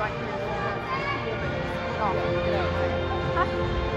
关键是他毕业，